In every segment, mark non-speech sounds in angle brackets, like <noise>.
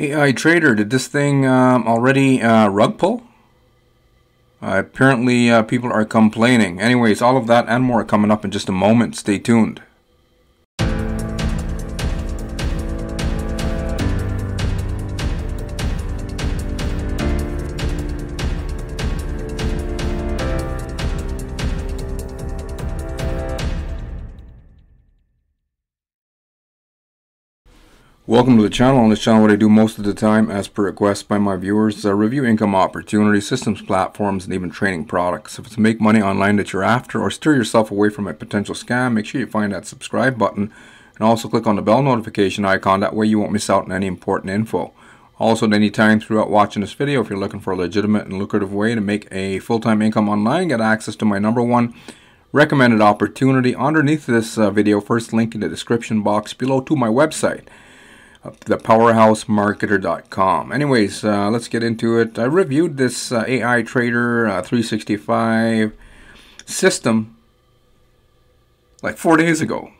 AI Trader, did this thing um, already uh, rug pull? Uh, apparently, uh, people are complaining. Anyways, all of that and more coming up in just a moment. Stay tuned. Welcome to the channel. On this channel, what I do most of the time, as per request by my viewers, is I review income opportunities, systems, platforms, and even training products. If it's make money online that you're after or steer yourself away from a potential scam, make sure you find that subscribe button and also click on the bell notification icon. That way you won't miss out on any important info. Also, at any time throughout watching this video, if you're looking for a legitimate and lucrative way to make a full-time income online, get access to my number one recommended opportunity underneath this uh, video. First link in the description box below to my website thepowerhousemarketer.com. Anyways, uh, let's get into it. I reviewed this uh, AI Trader uh, 365 system like four days ago.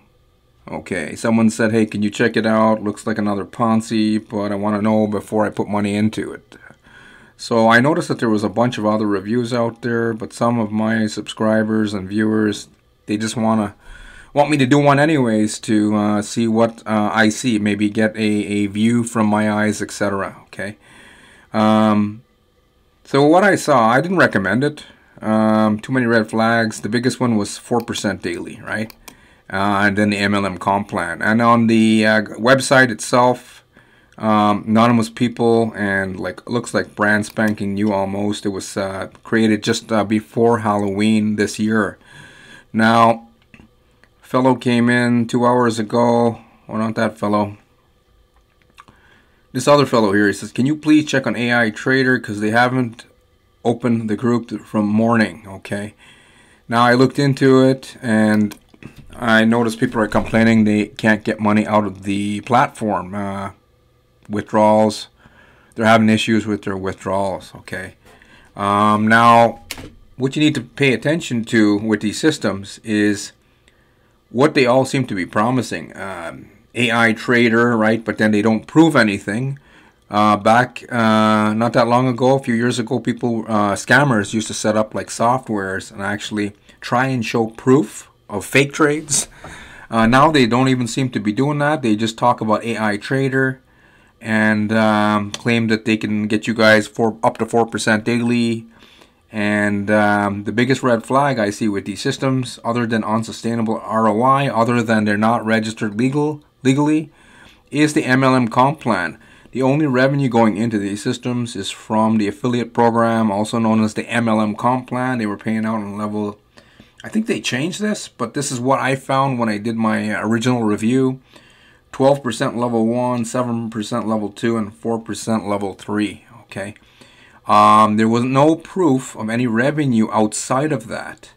Okay, someone said, hey, can you check it out? Looks like another Ponzi, but I want to know before I put money into it. So I noticed that there was a bunch of other reviews out there, but some of my subscribers and viewers, they just want to want me to do one anyways to uh, see what uh, I see, maybe get a, a view from my eyes, etc. Okay. Um, so what I saw, I didn't recommend it. Um, too many red flags. The biggest one was 4% daily, right? Uh, and then the MLM comp plan. And on the uh, website itself, um, anonymous people and like looks like brand spanking new almost. It was uh, created just uh, before Halloween this year. Now, Fellow came in two hours ago. Well, not that fellow. This other fellow here, he says, can you please check on AI Trader because they haven't opened the group from morning, okay? Now I looked into it and I noticed people are complaining they can't get money out of the platform. Uh, withdrawals, they're having issues with their withdrawals, okay? Um, now, what you need to pay attention to with these systems is what they all seem to be promising. Um, AI trader, right? But then they don't prove anything. Uh, back uh, not that long ago, a few years ago, people, uh, scammers used to set up like softwares and actually try and show proof of fake trades. Uh, now they don't even seem to be doing that. They just talk about AI trader and um, claim that they can get you guys for up to 4% daily and um, the biggest red flag I see with these systems, other than unsustainable ROI, other than they're not registered legal legally, is the MLM comp plan. The only revenue going into these systems is from the affiliate program, also known as the MLM comp plan. They were paying out on level, I think they changed this, but this is what I found when I did my original review. 12% level 1, 7% level 2, and 4% level 3. Okay. Um, there was no proof of any revenue outside of that.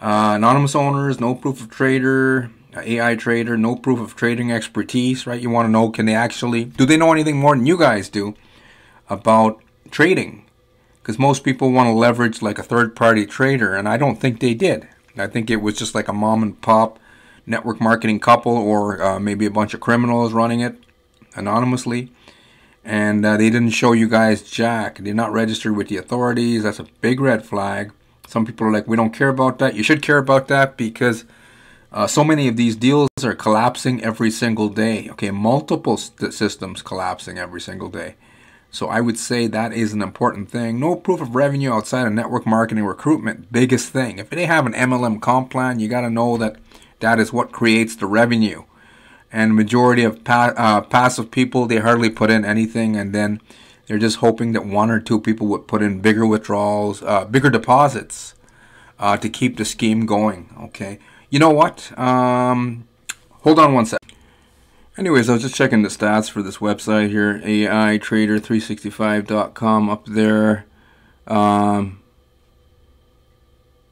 Uh, anonymous owners, no proof of trader, uh, AI trader, no proof of trading expertise, right? You want to know, can they actually, do they know anything more than you guys do about trading? Because most people want to leverage like a third party trader, and I don't think they did. I think it was just like a mom and pop network marketing couple or uh, maybe a bunch of criminals running it anonymously and uh, they didn't show you guys jack. They're not registered with the authorities. That's a big red flag. Some people are like, we don't care about that. You should care about that because uh, so many of these deals are collapsing every single day. Okay, multiple systems collapsing every single day. So I would say that is an important thing. No proof of revenue outside of network marketing recruitment. Biggest thing. If they have an MLM comp plan, you got to know that that is what creates the revenue and majority of pa uh, passive people they hardly put in anything and then they're just hoping that one or two people would put in bigger withdrawals uh, bigger deposits uh, to keep the scheme going okay? You know what? Um, hold on one sec. Anyways I was just checking the stats for this website here AITrader365.com up there. Um,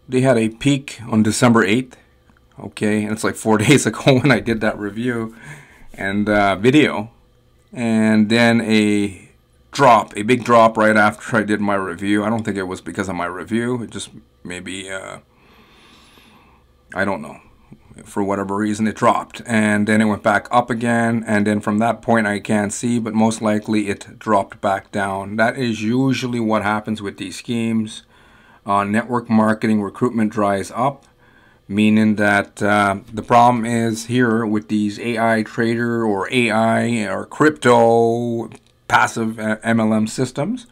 they had a peak on December 8th okay and it's like four <laughs> days ago when I did that review and uh, video. And then a drop a big drop right after I did my review. I don't think it was because of my review. It just maybe uh, I don't know. For whatever reason it dropped. And then it went back up again. And then from that point I can't see but most likely it dropped back down. That is usually what happens with these schemes. Uh, network marketing recruitment dries up meaning that uh, the problem is here with these AI trader or AI or crypto passive uh, MLM systems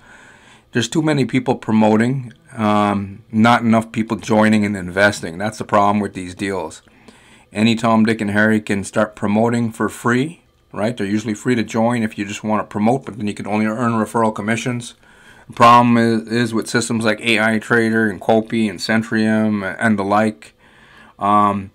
there's too many people promoting um, not enough people joining and investing that's the problem with these deals any Tom, Dick, and Harry can start promoting for free, right? They're usually free to join if you just want to promote, but then you can only earn referral commissions. The problem is, is with systems like AI Trader and Copy and Centrium and the like. Um,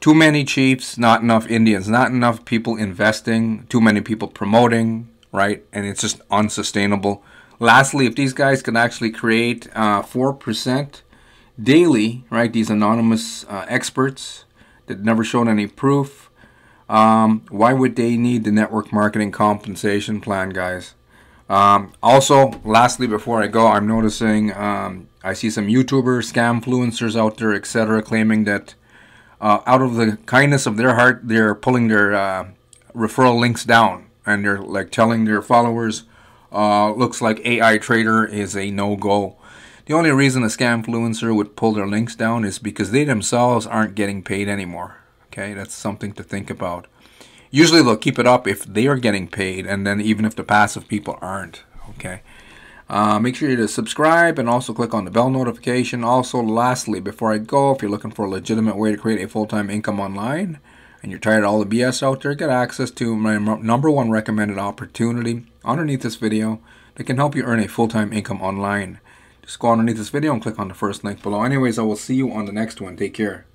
too many chiefs, not enough Indians, not enough people investing, too many people promoting, right? And it's just unsustainable. Lastly, if these guys can actually create uh, 4% daily, right, these anonymous uh, experts, that never shown any proof. Um, why would they need the network marketing compensation plan, guys? Um, also, lastly, before I go, I'm noticing um, I see some YouTubers, scam influencers out there, etc., claiming that uh, out of the kindness of their heart, they're pulling their uh, referral links down and they're like telling their followers, uh, looks like AI Trader is a no go. The only reason a scam influencer would pull their links down is because they themselves aren't getting paid anymore. Okay, that's something to think about. Usually they'll keep it up if they are getting paid, and then even if the passive people aren't. Okay. Uh, make sure you to subscribe and also click on the bell notification. Also, lastly, before I go, if you're looking for a legitimate way to create a full-time income online and you're tired of all the BS out there, get access to my number one recommended opportunity underneath this video that can help you earn a full-time income online. Just go underneath this video and click on the first link below. Anyways, I will see you on the next one. Take care.